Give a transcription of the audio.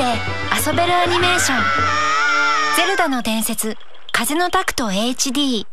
で遊べるアニメーション「ゼルダの伝説風のタクト HD」